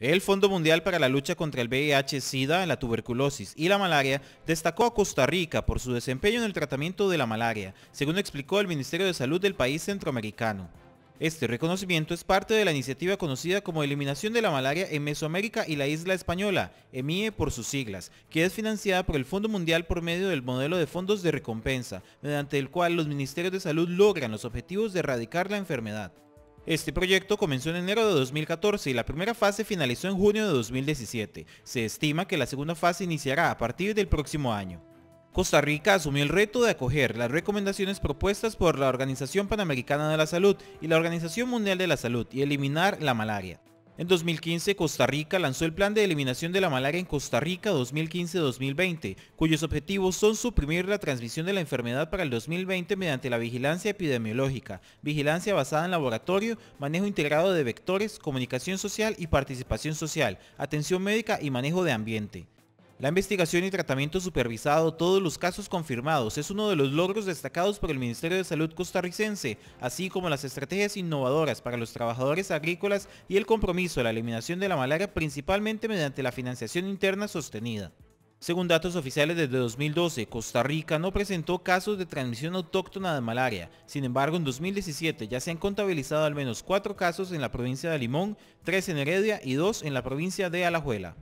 El Fondo Mundial para la Lucha contra el VIH-Sida, la tuberculosis y la malaria destacó a Costa Rica por su desempeño en el tratamiento de la malaria, según explicó el Ministerio de Salud del país centroamericano. Este reconocimiento es parte de la iniciativa conocida como Eliminación de la Malaria en Mesoamérica y la Isla Española, EMIE por sus siglas, que es financiada por el Fondo Mundial por medio del modelo de fondos de recompensa, mediante el cual los ministerios de salud logran los objetivos de erradicar la enfermedad. Este proyecto comenzó en enero de 2014 y la primera fase finalizó en junio de 2017. Se estima que la segunda fase iniciará a partir del próximo año. Costa Rica asumió el reto de acoger las recomendaciones propuestas por la Organización Panamericana de la Salud y la Organización Mundial de la Salud y eliminar la malaria. En 2015, Costa Rica lanzó el Plan de Eliminación de la Malaria en Costa Rica 2015-2020, cuyos objetivos son suprimir la transmisión de la enfermedad para el 2020 mediante la vigilancia epidemiológica, vigilancia basada en laboratorio, manejo integrado de vectores, comunicación social y participación social, atención médica y manejo de ambiente. La investigación y tratamiento supervisado todos los casos confirmados es uno de los logros destacados por el Ministerio de Salud costarricense, así como las estrategias innovadoras para los trabajadores agrícolas y el compromiso de la eliminación de la malaria principalmente mediante la financiación interna sostenida. Según datos oficiales desde 2012, Costa Rica no presentó casos de transmisión autóctona de malaria. Sin embargo, en 2017 ya se han contabilizado al menos cuatro casos en la provincia de Limón, tres en Heredia y dos en la provincia de Alajuela.